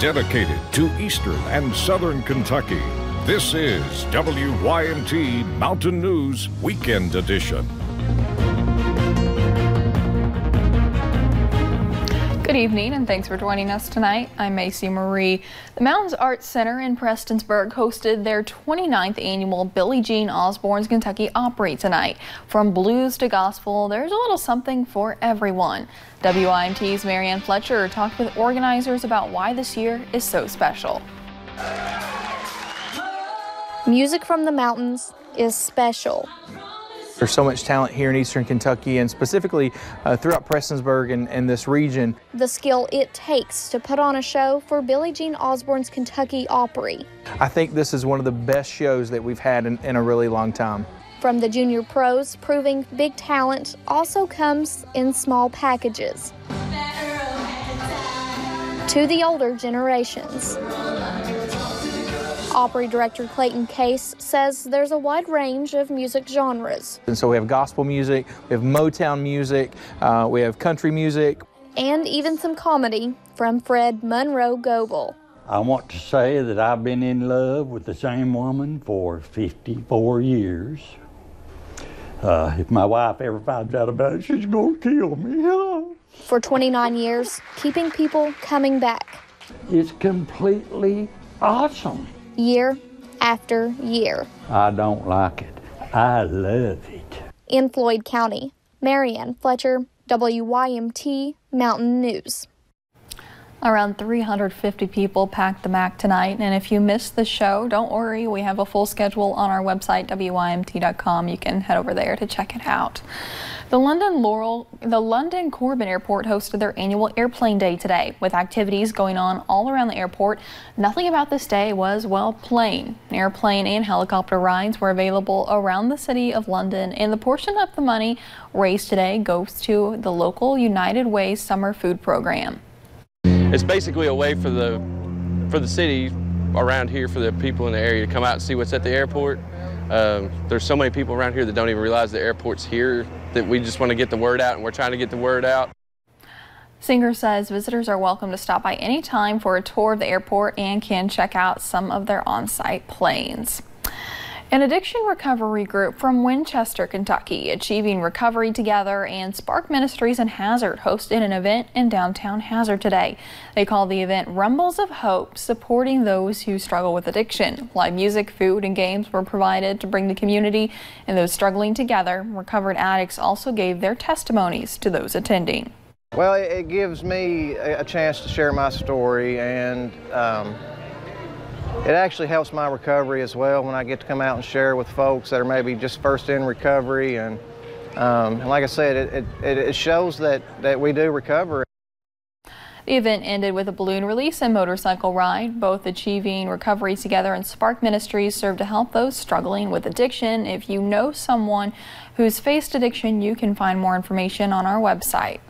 dedicated to eastern and southern Kentucky. This is WYMT Mountain News Weekend Edition. Good evening and thanks for joining us tonight. I'm Macy Marie. The Mountains Arts Center in Prestonsburg hosted their 29th annual Billie Jean Osborne's Kentucky Opry tonight. From blues to gospel, there's a little something for everyone. WYMT's Marianne Fletcher talked with organizers about why this year is so special. Music from the mountains is special. There's so much talent here in eastern Kentucky and specifically uh, throughout Prestonsburg and, and, this region. The skill it takes to put on a show for Billie Jean Osborne's Kentucky Opry. I think this is one of the best shows that we've had in, in a really long time. From the junior pros proving big talent also comes in small packages. To the older generations. Opry director Clayton Case says there's a wide range of music genres. And so we have gospel music, we have Motown music, uh, we have country music. And even some comedy from Fred Monroe Goebel. I want to say that I've been in love with the same woman for 54 years. Uh, if my wife ever finds out about it, she's going to kill me. for 29 years, keeping people coming back. It's completely awesome year after year. I don't like it. I love it. In Floyd County, Marianne Fletcher, WYMT Mountain News. Around 350 people packed the MAC tonight, and if you missed the show, don't worry, we have a full schedule on our website, WYMT.com. You can head over there to check it out. The London Laurel, the London Corbin Airport hosted their annual Airplane Day today, with activities going on all around the airport. Nothing about this day was, well, plain. Airplane and helicopter rides were available around the city of London, and the portion of the money raised today goes to the local United Way summer food program. It's basically a way for the for the city around here for the people in the area to come out and see what's at the airport. Um, there's so many people around here that don't even realize the airport's here that we just want to get the word out and we're trying to get the word out. Singer says visitors are welcome to stop by anytime for a tour of the airport and can check out some of their on-site planes. An addiction recovery group from Winchester, Kentucky, Achieving Recovery Together and Spark Ministries in Hazard hosted an event in downtown Hazard today. They called the event Rumbles of Hope, supporting those who struggle with addiction. Live music, food, and games were provided to bring the community and those struggling together. Recovered addicts also gave their testimonies to those attending. Well, it gives me a chance to share my story and um, it actually helps my recovery as well when I get to come out and share with folks that are maybe just first in recovery. And, um, and like I said, it, it, it shows that, that we do recover. The event ended with a balloon release and motorcycle ride. Both achieving recovery together and Spark Ministries serve to help those struggling with addiction. If you know someone who's faced addiction, you can find more information on our website.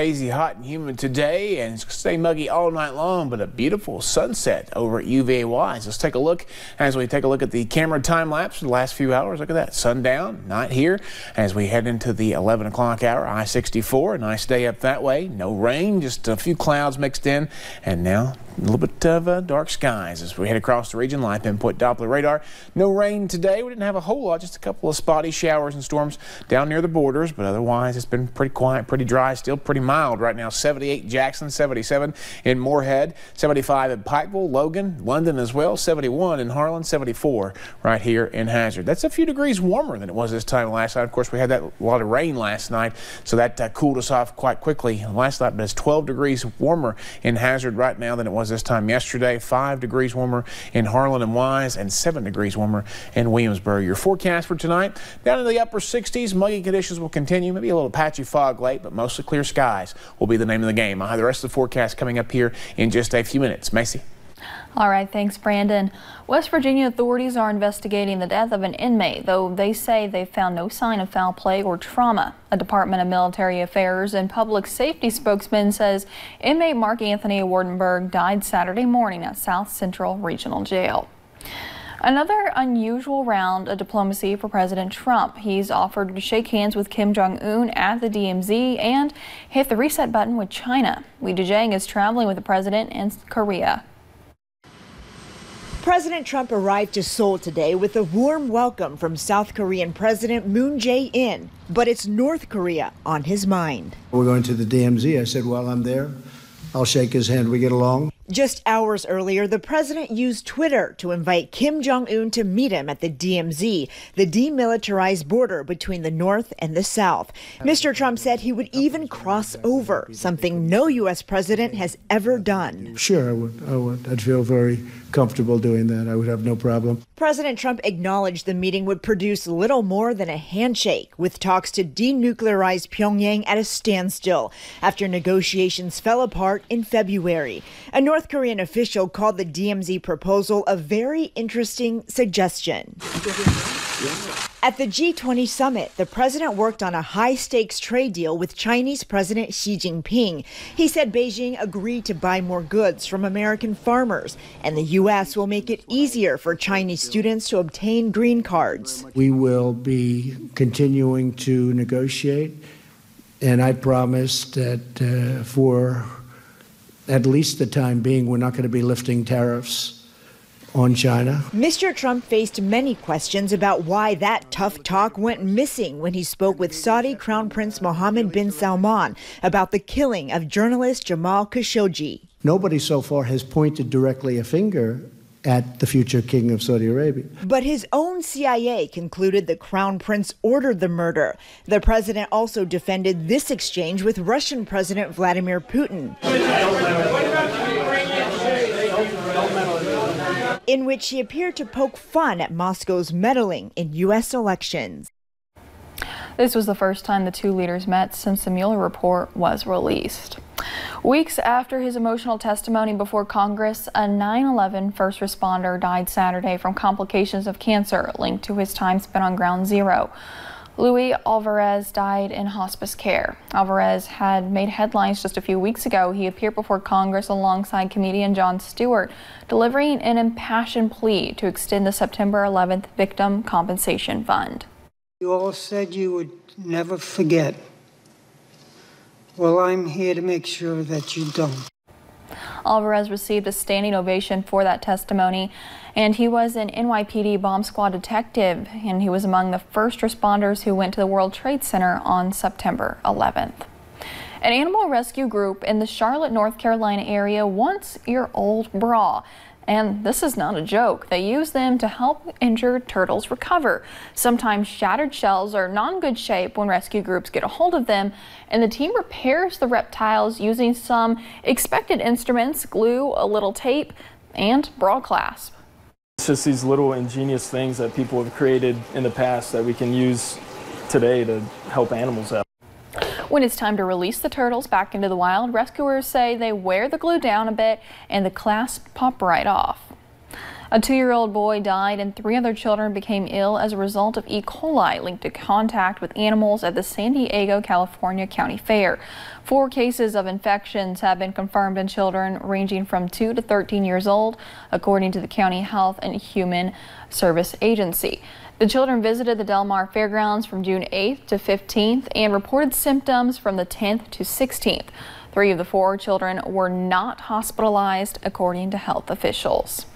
Hazy, hot, and humid today, and it's going to stay muggy all night long, but a beautiful sunset over at UVA Wise. Let's take a look as we take a look at the camera time lapse for the last few hours. Look at that, sundown, night here as we head into the 11 o'clock hour. I-64, a nice day up that way. No rain, just a few clouds mixed in, and now a little bit of uh, dark skies as we head across the region. Live input Doppler radar. No rain today. We didn't have a whole lot, just a couple of spotty showers and storms down near the borders, but otherwise it's been pretty quiet, pretty dry, still pretty mild right now. 78 Jackson, 77 in Morehead, 75 in Pikeville, Logan, London as well, 71 in Harlan, 74 right here in Hazard. That's a few degrees warmer than it was this time last night. Of course, we had that lot of rain last night, so that uh, cooled us off quite quickly last night, but it's 12 degrees warmer in Hazard right now than it was this time yesterday. Five degrees warmer in Harlan and Wise and seven degrees warmer in Williamsburg. Your forecast for tonight down in the upper 60s. Muggy conditions will continue. Maybe a little patchy fog late, but mostly clear skies will be the name of the game. I'll have the rest of the forecast coming up here in just a few minutes. Macy. All right, thanks, Brandon. West Virginia authorities are investigating the death of an inmate, though they say they found no sign of foul play or trauma. A Department of Military Affairs and Public Safety spokesman says inmate Mark Anthony Wardenberg died Saturday morning at South Central Regional Jail. Another unusual round of diplomacy for President Trump. He's offered to shake hands with Kim Jong un at the DMZ and hit the reset button with China. Weijia Jiang is traveling with the president in Korea. President Trump arrived to Seoul today with a warm welcome from South Korean President Moon Jae-in, but it's North Korea on his mind. We're going to the DMZ. I said, while I'm there, I'll shake his hand. We get along. Just hours earlier, the president used Twitter to invite Kim Jong un to meet him at the DMZ, the demilitarized border between the North and the South. Mr. Trump said he would even cross over, something no U.S. president has ever done. Sure, I would. I would. I'd feel very comfortable doing that. I would have no problem. President Trump acknowledged the meeting would produce little more than a handshake, with talks to denuclearize Pyongyang at a standstill after negotiations fell apart in February. A North Korean official called the DMZ proposal a very interesting suggestion. At the G20 summit, the president worked on a high stakes trade deal with Chinese President Xi Jinping. He said Beijing agreed to buy more goods from American farmers, and the U.S. will make it easier for Chinese students to obtain green cards. We will be continuing to negotiate, and I promise that uh, for at least the time being, we're not going to be lifting tariffs on China. Mr. Trump faced many questions about why that tough talk went missing when he spoke with Saudi Crown Prince Mohammed bin Salman about the killing of journalist Jamal Khashoggi. Nobody so far has pointed directly a finger at the future king of Saudi Arabia. But his own CIA concluded the crown prince ordered the murder. The president also defended this exchange with Russian President Vladimir Putin in which he appeared to poke fun at Moscow's meddling in U.S. elections. This was the first time the two leaders met since the Mueller report was released. Weeks after his emotional testimony before Congress, a 9-11 first responder died Saturday from complications of cancer linked to his time spent on Ground Zero. Luis Alvarez died in hospice care. Alvarez had made headlines just a few weeks ago. He appeared before Congress alongside comedian Jon Stewart, delivering an impassioned plea to extend the September 11th Victim Compensation Fund. You all said you would never forget. Well, I'm here to make sure that you don't. Alvarez received a standing ovation for that testimony, and he was an NYPD bomb squad detective, and he was among the first responders who went to the World Trade Center on September 11th. An animal rescue group in the Charlotte, North Carolina area wants your old bra. And this is not a joke. They use them to help injured turtles recover. Sometimes shattered shells are not in good shape when rescue groups get a hold of them, and the team repairs the reptiles using some expected instruments, glue, a little tape, and bra clasp. It's just these little ingenious things that people have created in the past that we can use today to help animals out. When it's time to release the turtles back into the wild, rescuers say they wear the glue down a bit and the clasp pop right off. A two-year-old boy died and three other children became ill as a result of E. coli linked to contact with animals at the San Diego, California County Fair. Four cases of infections have been confirmed in children ranging from 2 to 13 years old, according to the County Health and Human Service Agency. The children visited the Del Mar Fairgrounds from June 8th to 15th and reported symptoms from the 10th to 16th. Three of the four children were not hospitalized, according to health officials.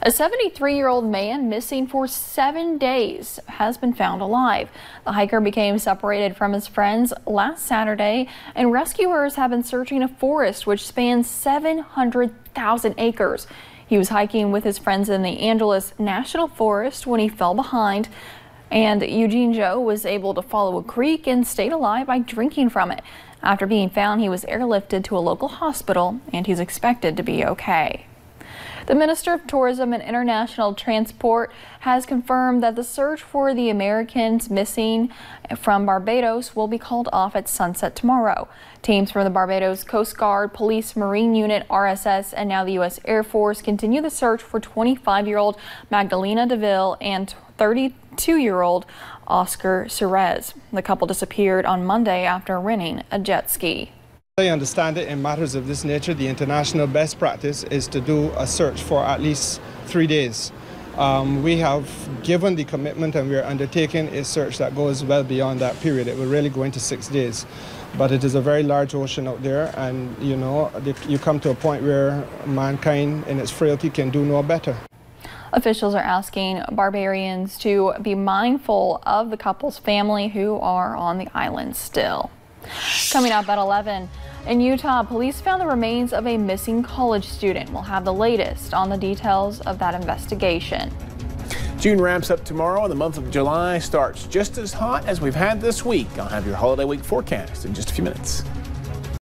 A 73-year-old man missing for seven days has been found alive. The hiker became separated from his friends last Saturday, and rescuers have been searching a forest which spans 700,000 acres. He was hiking with his friends in the Angeles National Forest when he fell behind. And Eugene Joe was able to follow a creek and stayed alive by drinking from it. After being found, he was airlifted to a local hospital and he's expected to be okay. The Minister of Tourism and International Transport has confirmed that the search for the Americans missing from Barbados will be called off at sunset tomorrow. Teams from the Barbados Coast Guard, Police, Marine Unit, RSS, and now the U.S. Air Force continue the search for 25-year-old Magdalena DeVille and 32-year-old Oscar Suarez. The couple disappeared on Monday after renting a jet ski. I understand it in matters of this nature, the international best practice is to do a search for at least three days. Um, we have given the commitment and we are undertaking a search that goes well beyond that period. It will really go into six days. But it is a very large ocean out there, and you know, you come to a point where mankind in its frailty can do no better. Officials are asking Barbadians to be mindful of the couple's family who are on the island still. Coming up at 11, in Utah, police found the remains of a missing college student. We'll have the latest on the details of that investigation. June wraps up tomorrow and the month of July starts just as hot as we've had this week. I'll have your holiday week forecast in just a few minutes.